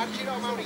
Akira Mauri.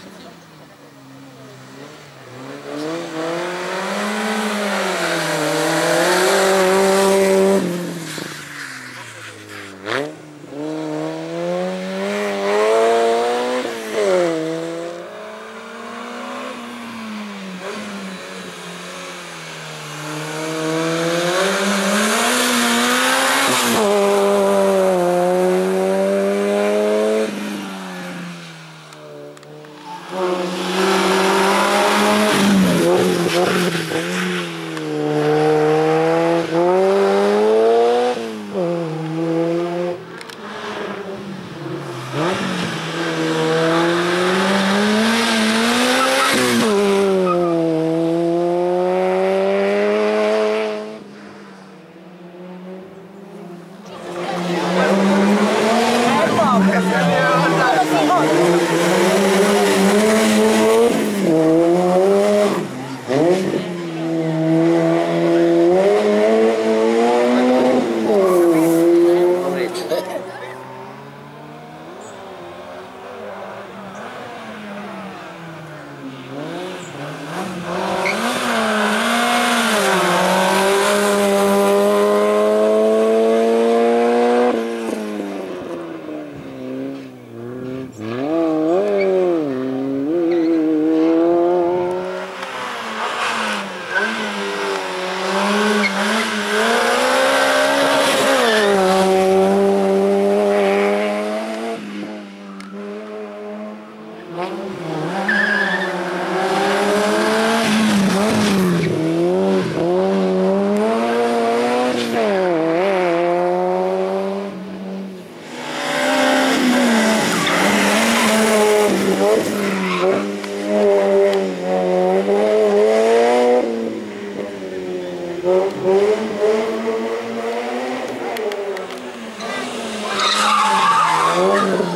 Oh,